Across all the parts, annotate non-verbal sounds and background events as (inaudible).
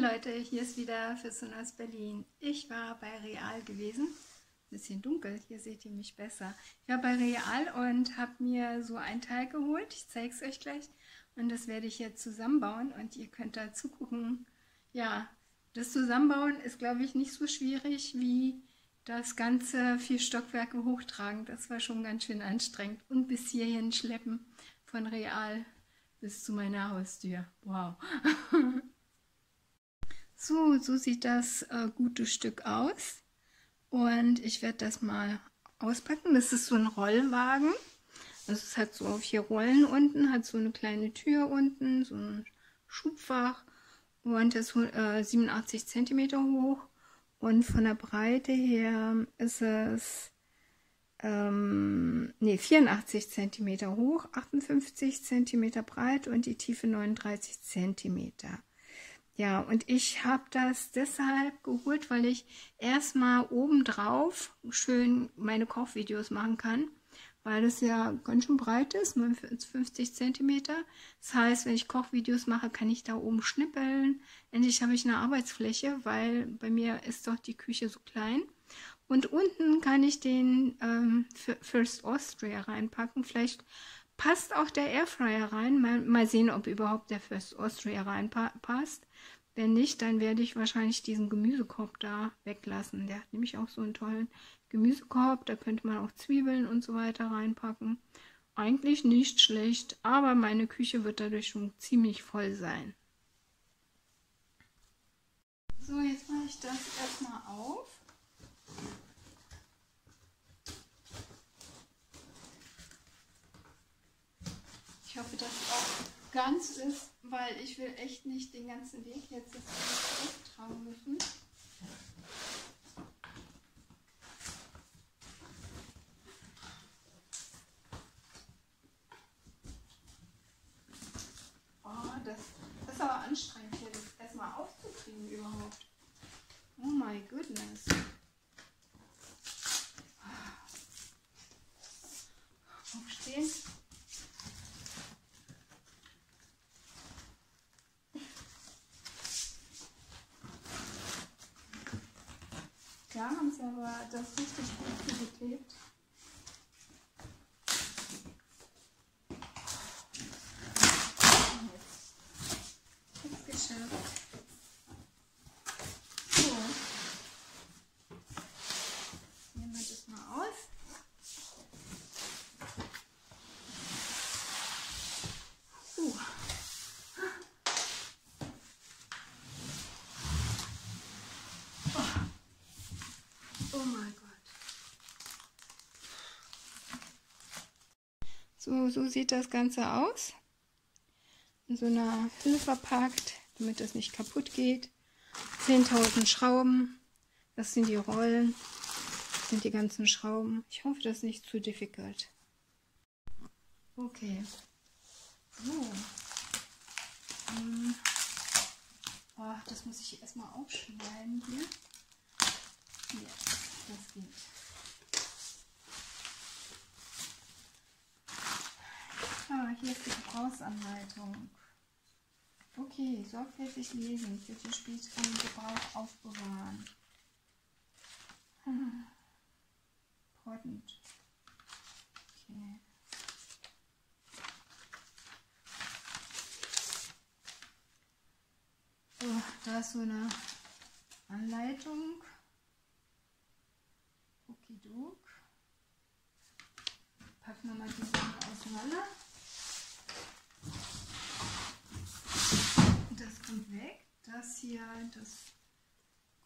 Leute, hier ist wieder Füssen aus Berlin. Ich war bei Real gewesen. Bisschen dunkel, hier seht ihr mich besser. Ich war bei Real und habe mir so ein Teil geholt. Ich zeige es euch gleich. Und das werde ich jetzt zusammenbauen und ihr könnt da zugucken. Ja, das Zusammenbauen ist, glaube ich, nicht so schwierig wie das ganze vier Stockwerke hochtragen. Das war schon ganz schön anstrengend. Und bis hierhin schleppen von Real bis zu meiner Haustür. Wow. (laughs) So, so sieht das äh, gute Stück aus. Und ich werde das mal auspacken. Das ist so ein Rollwagen. Also es hat so vier Rollen unten, hat so eine kleine Tür unten, so ein Schubfach und ist äh, 87 cm hoch. Und von der Breite her ist es ähm, nee, 84 cm hoch, 58 cm breit und die Tiefe 39 cm. Ja, und ich habe das deshalb geholt, weil ich erstmal obendrauf schön meine Kochvideos machen kann, weil das ja ganz schön breit ist, 50 cm. Das heißt, wenn ich Kochvideos mache, kann ich da oben schnippeln. Endlich habe ich eine Arbeitsfläche, weil bei mir ist doch die Küche so klein. Und unten kann ich den ähm, First Austria reinpacken. Vielleicht passt auch der Airfryer rein. Mal, mal sehen, ob überhaupt der First Austria reinpasst. Wenn nicht, dann werde ich wahrscheinlich diesen Gemüsekorb da weglassen. Der hat nämlich auch so einen tollen Gemüsekorb. Da könnte man auch Zwiebeln und so weiter reinpacken. Eigentlich nicht schlecht, aber meine Küche wird dadurch schon ziemlich voll sein. So, jetzt mache ich das erstmal auf. Ich hoffe, dass auch ganz ist, weil ich will echt nicht den ganzen Weg jetzt das tragen müssen. Oh, das, das ist aber anstrengend hier, das erstmal aufzukriegen überhaupt. Oh my goodness. Aufstehen. Da haben sie aber das richtig gut zugeklebt. Jetzt geschafft. So. Nehmen wir das mal aus. Uh. Oh mein Gott. So, so sieht das Ganze aus. In so einer Hülle verpackt, damit das nicht kaputt geht. 10.000 Schrauben. Das sind die Rollen. Das sind die ganzen Schrauben. Ich hoffe, das ist nicht zu difficult. Okay. So. Hm. Oh, das muss ich erstmal aufschneiden hier. Hier, das geht. Ah, hier ist die Gebrauchsanleitung. Okay, sorgfältig lesen, für den späteren Gebrauch aufbewahren. Hm. (laughs) Important. Okay. Oh, da ist so eine Anleitung. Okidok. Packen wir mal die Sachen auseinander. Das kommt weg. Das hier, das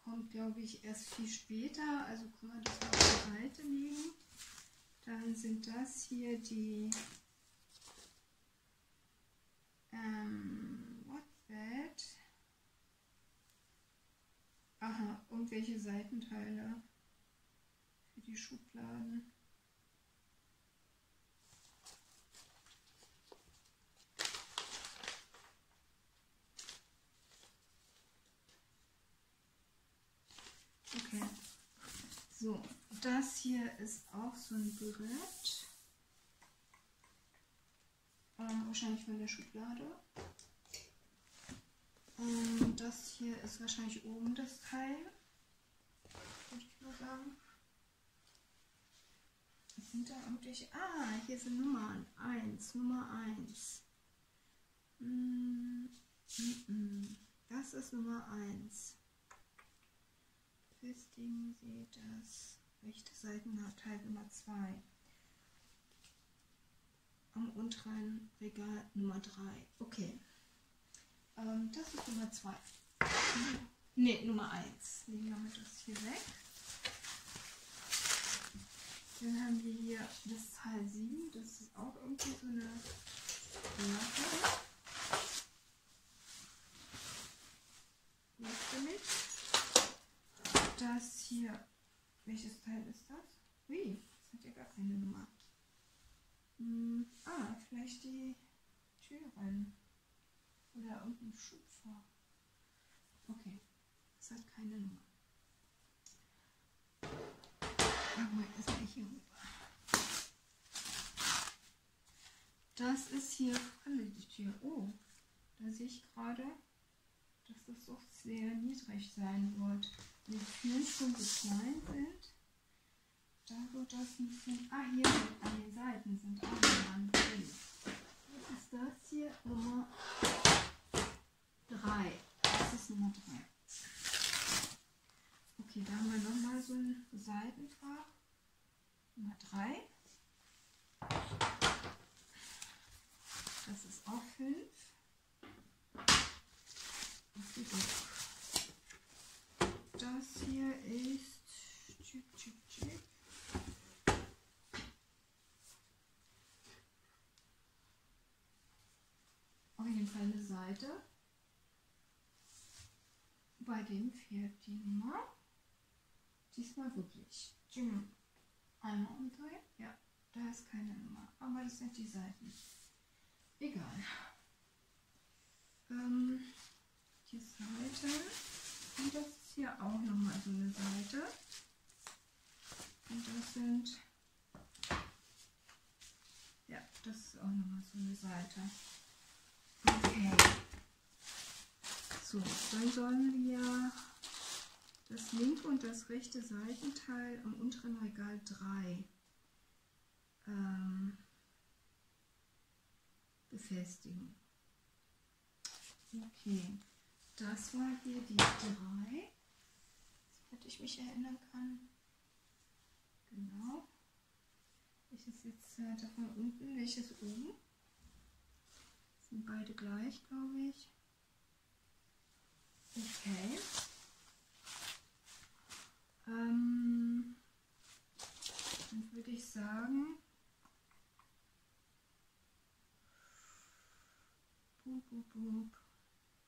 kommt, glaube ich, erst viel später. Also können wir das mal auf die Seite legen. Dann sind das hier die ähm, what's that? Aha, irgendwelche Seitenteile für die Schubladen. Okay. So, das hier ist auch so ein Brett. Ähm, wahrscheinlich von der Schublade. Und das hier ist wahrscheinlich oben das Teil. Würde ich mal sagen. Sind da irgendwelche. Ah, hier sind Nummern. 1, Nummer 1. Mm, mm, mm. Das ist Nummer 1. Festigen Sie das rechte Seitenteil Nummer 2. Am unteren Regal Nummer 3. Okay. Ähm, das ist Nummer 2. Ne, Nummer 1. Legen wir das hier weg. Dann haben wir hier das Teil 7. Das ist auch irgendwie so eine Lache. Nächste mit. Das hier. Welches Teil ist das? Ui, das hat ja gar keine Nummer. Hm, ah, vielleicht die Türen. Oder irgendein Schubfach. Okay, das hat keine Nummer. Wir erstmal hier rüber. Das ist hier alle die Tür. Oh, da sehe ich gerade, dass das doch sehr niedrig sein wird. Die Türen schon so klein sind. Da wird das ein bisschen. Ah, hier an den Seiten sind auch Nummern drin. Was ist das hier? Nummer 3. Das ist Nummer 3. Okay, da haben wir nochmal so ein Seitenfach. Nummer 3. Das ist auch 5. Das hier ist tschip, tschip, tschip. Auf jeden Fall eine Seite. Bei dem fehlt die Nummer. Diesmal wirklich. Jim. Einmal umdrehen. Ja, da ist keine Nummer. Aber das sind die Seiten. Egal. Ähm, die Seite. Und das ist hier auch nochmal so eine Seite. Und das sind. Ja, das ist auch nochmal so eine Seite. Okay. So, dann sollen wir das linke und das rechte Seitenteil am unteren Regal 3 ähm, befestigen. Okay, das war hier die 3, soweit ich mich erinnern kann. Genau. Welches jetzt äh, davon unten, welches oben? Sind beide gleich, glaube ich. Okay. Ähm, dann würde ich sagen, bup, bup, bup,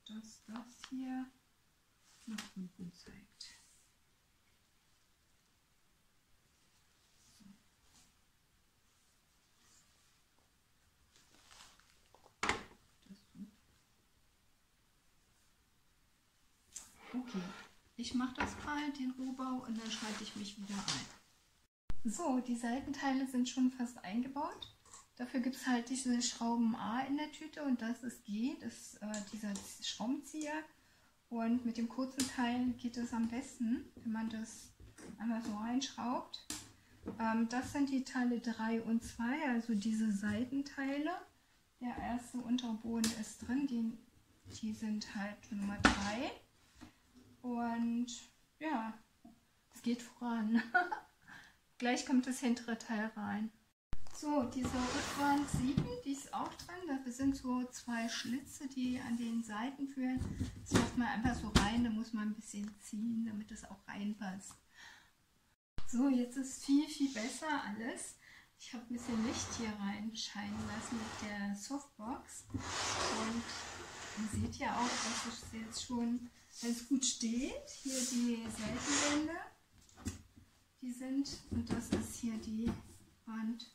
dass das hier nach unten zeigt. Okay. Ich mache das mal, den Rohbau, und dann schalte ich mich wieder ein. So, die Seitenteile sind schon fast eingebaut. Dafür gibt es halt diese Schrauben A in der Tüte und das ist G, das ist äh, dieser Schraubenzieher. Und mit dem kurzen Teil geht es am besten, wenn man das einmal so reinschraubt. Ähm, das sind die Teile 3 und 2, also diese Seitenteile. Der erste Unterboden ist drin, die, die sind halt Nummer 3. Und ja, es geht voran. (laughs) Gleich kommt das hintere Teil rein. So, diese Rückwand 7, die ist auch dran. Da sind so zwei Schlitze, die an den Seiten führen. Das macht man einfach so rein, da muss man ein bisschen ziehen, damit es auch reinpasst. So, jetzt ist viel, viel besser alles. Ich habe ein bisschen Licht hier reinscheinen lassen mit der Softbox. Und man sieht ja auch, dass es jetzt schon ganz gut steht. Hier die Seitenwände, die sind, und das ist hier die Wand.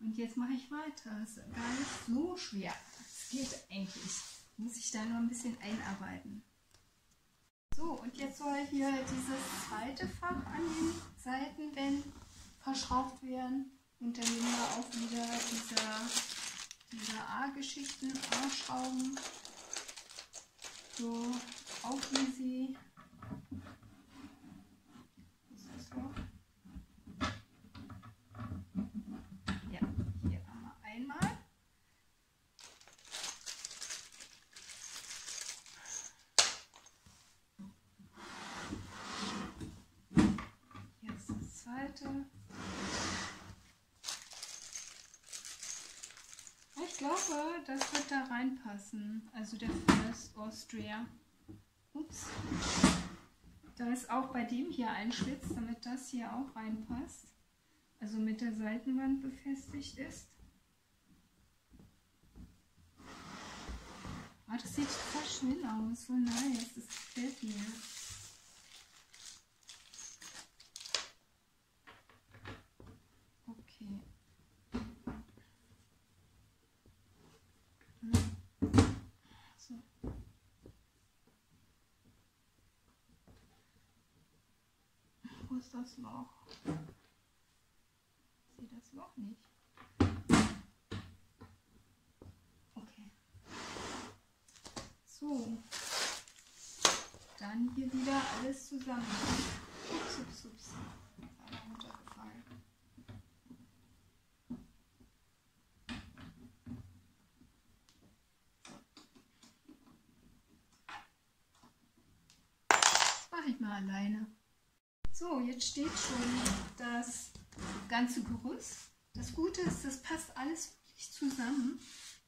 Und jetzt mache ich weiter. Das ist gar nicht so schwer. Es geht eigentlich. Muss ich da nur ein bisschen einarbeiten. So, und jetzt soll hier dieses zweite Fach an den Seitenwänden verschraubt werden. Und dann nehmen wir auch wieder diese, diese A-Geschichten A-Schrauben. So, auch easy. Ja, hier einmal. Hier das zweite. Ich glaube, das wird da reinpassen. Also der First Austria. Ups. Da ist auch bei dem hier ein Schlitz, damit das hier auch reinpasst. Also mit der Seitenwand befestigt ist. Ah, das sieht total schön aus. So nice. Das gefällt mir. Okay. So. Wo ist das Loch? Ich sehe das Loch nicht. Okay. So. Dann hier wieder alles zusammen. Ups, ups, ups. Einer runtergefallen. Das mache ich mal alleine. So, jetzt steht schon das ganze Gerüst. Das Gute ist, das passt alles wirklich zusammen.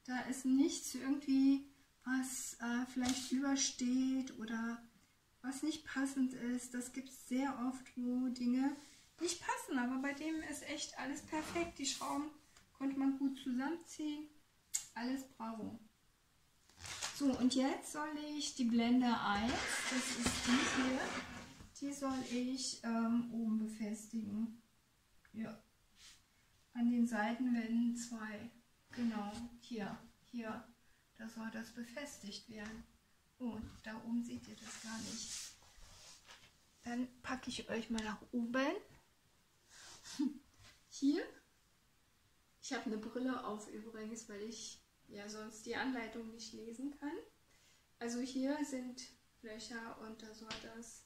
Da ist nichts irgendwie, was äh, vielleicht übersteht oder was nicht passend ist. Das gibt es sehr oft, wo Dinge nicht passen. Aber bei dem ist echt alles perfekt. Die Schrauben konnte man gut zusammenziehen. Alles bravo. So, und jetzt soll ich die Blende 1, das ist die hier, die soll ich ähm, oben befestigen. Ja. An den Seitenwänden zwei. Genau, hier, hier. Da soll das befestigt werden. Oh, da oben seht ihr das gar nicht. Dann packe ich euch mal nach oben. (laughs) Hier. Ich habe eine Brille auf übrigens, weil ich ja sonst die Anleitung nicht lesen kann. Also hier sind Löcher und da soll das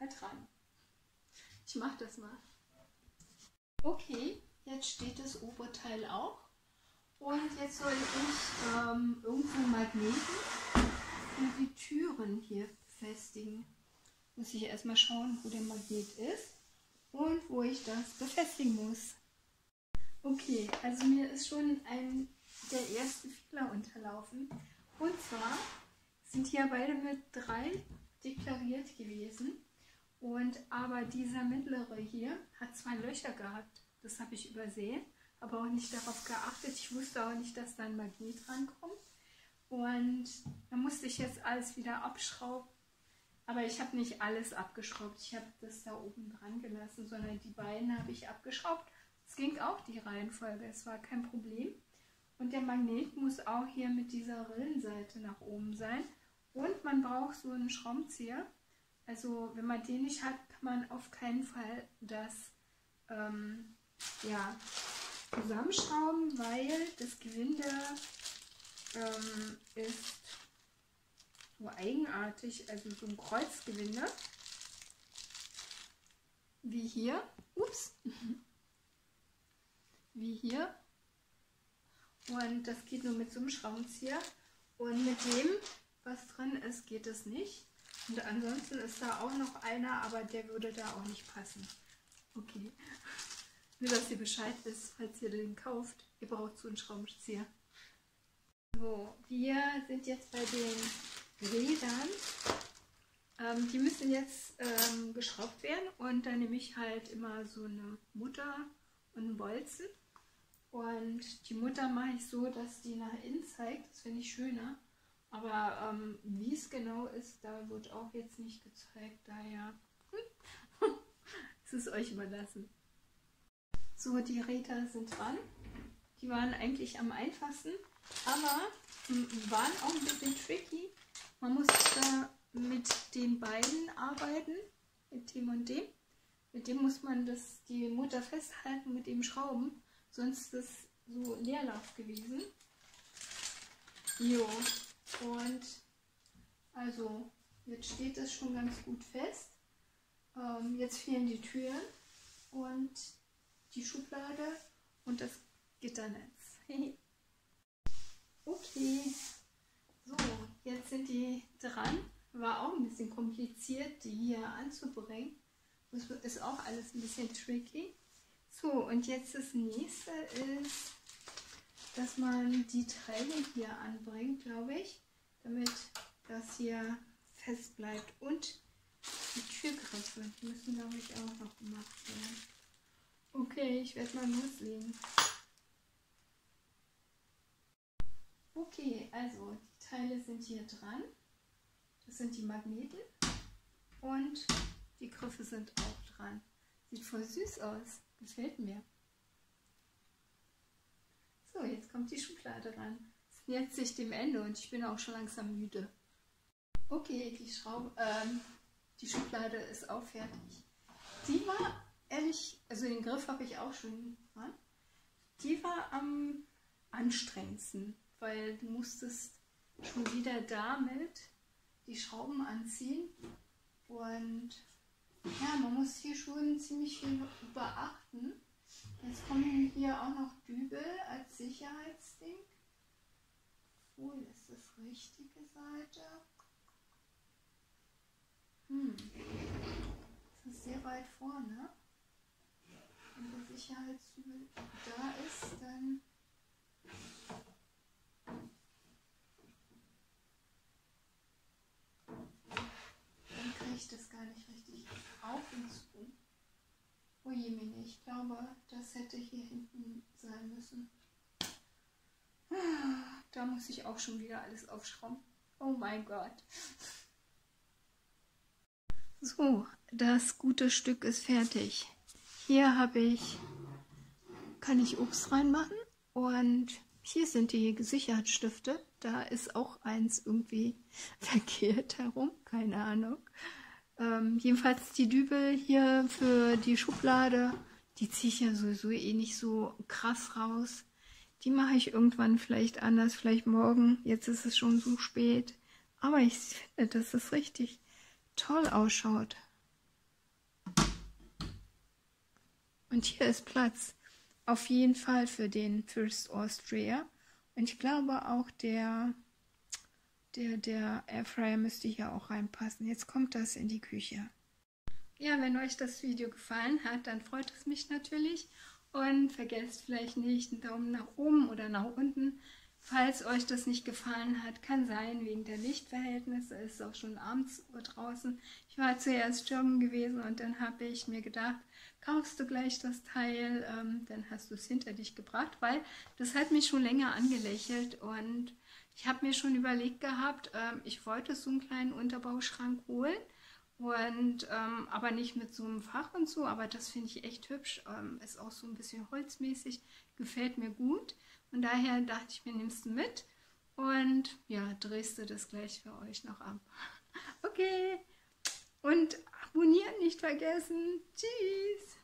halt ran. Ich mache das mal. Okay, jetzt steht das Oberteil auch. Und jetzt soll ich ähm, irgendwo Magneten für die Türen hier befestigen. Muss ich erstmal schauen, wo der Magnet ist und wo ich das befestigen muss. Okay, also mir ist schon ein, der erste Fehler unterlaufen. Und zwar sind hier beide mit drei deklariert gewesen. Und aber dieser mittlere hier hat zwei Löcher gehabt. Das habe ich übersehen, aber auch nicht darauf geachtet. Ich wusste auch nicht, dass da ein Magnet rankommt. Und da musste ich jetzt alles wieder abschrauben. Aber ich habe nicht alles abgeschraubt. Ich habe das da oben dran gelassen, sondern die beiden habe ich abgeschraubt. Es ging auch die Reihenfolge, es war kein Problem. Und der Magnet muss auch hier mit dieser Rillenseite nach oben sein. Und man braucht so einen Schraubenzieher. Also wenn man den nicht hat, kann man auf keinen Fall das ähm, ja, zusammenschrauben, weil das Gewinde ähm, ist so eigenartig, also so ein Kreuzgewinde, wie hier, ups, (laughs) wie hier. Und das geht nur mit so einem Schraubenzieher. Und mit dem, was drin ist, geht es nicht. Und ansonsten ist da auch noch einer, aber der würde da auch nicht passen. Okay. Nur, dass ihr Bescheid wisst, falls ihr den kauft. Ihr braucht so einen Schraubenzieher. So, wir sind jetzt bei den Rädern. Ähm, die müssen jetzt ähm, geschraubt werden und dann nehme ich halt immer so eine Mutter und einen Bolzen. Und die Mutter mache ich so, dass die nach innen zeigt. Das finde ich schöner. Aber ähm, wie es genau ist, da wird auch jetzt nicht gezeigt. Daher (laughs) es ist euch überlassen. So, die Räder sind dran. Die waren eigentlich am einfachsten, aber waren auch ein bisschen tricky. Man muss da mit den beiden arbeiten, mit dem und dem. Mit dem muss man das, die Mutter festhalten, mit dem Schrauben, sonst ist das so Leerlauf gewesen. Jo, und also jetzt steht es schon ganz gut fest. Ähm, jetzt fehlen die Türen und die Schublade und das Gitternetz. (laughs) okay, so, jetzt sind die dran. War auch ein bisschen kompliziert, die hier anzubringen. Das ist auch alles ein bisschen tricky. So, und jetzt das nächste ist, dass man die Träger hier anbringt, glaube ich, damit das hier fest bleibt. Und die Türgriffe müssen, glaube ich, auch noch gemacht werden. Okay, ich werde mal loslegen. Okay, also die Teile sind hier dran. Das sind die Magneten. Und die Griffe sind auch dran. Sieht voll süß aus. Gefällt mir. So, jetzt kommt die Schublade ran. Es nähert sich dem Ende und ich bin auch schon langsam müde. Okay, die, Schraube, ähm, die Schublade ist auch fertig. Die war ehrlich, also den Griff habe ich auch schon dran. Die war am anstrengendsten, weil du musstest schon wieder damit die Schrauben anziehen und ja, man muss hier schon ziemlich viel beachten. Jetzt kommen hier auch noch Dübel als Sicherheitsding. Wo ist das richtige Seite? Hm. Das ist sehr weit vorne. Wenn der Sicherheitsdübel da ist, dann dann kriege ich das gar nicht richtig auf und zu. Oh je, Mini, ich glaube, das hätte hier hinten sein müssen. Da muss ich auch schon wieder alles aufschrauben. Oh mein Gott. So, das gute Stück ist fertig. Hier habe ich, kann ich Obst reinmachen und hier sind die Sicherheitsstifte. Da ist auch eins irgendwie (laughs) verkehrt herum, keine Ahnung. Ähm, jedenfalls die Dübel hier für die Schublade, die ziehe ich ja sowieso eh nicht so krass raus. Die mache ich irgendwann vielleicht anders, vielleicht morgen. Jetzt ist es schon so spät. Aber ich finde, dass es richtig toll ausschaut. Und hier ist Platz. Auf jeden Fall für den First Austria. Und ich glaube auch der der, der Airfryer müsste hier auch reinpassen. Jetzt kommt das in die Küche. Ja, wenn euch das Video gefallen hat, dann freut es mich natürlich. Und vergesst vielleicht nicht einen Daumen nach oben oder nach unten. Falls euch das nicht gefallen hat, kann sein, wegen der Lichtverhältnisse, es ist auch schon abends draußen. Ich war zuerst joggen gewesen und dann habe ich mir gedacht, kaufst du gleich das Teil, ähm, dann hast du es hinter dich gebracht, weil das hat mich schon länger angelächelt und ich habe mir schon überlegt gehabt, ähm, ich wollte so einen kleinen Unterbauschrank holen. Und ähm, aber nicht mit so einem Fach und so, aber das finde ich echt hübsch. Ähm, ist auch so ein bisschen holzmäßig, gefällt mir gut. Und daher dachte ich mir, nimmst du mit und ja, drehst du das gleich für euch noch ab. (laughs) Okay. Und abonnieren nicht vergessen. Tschüss.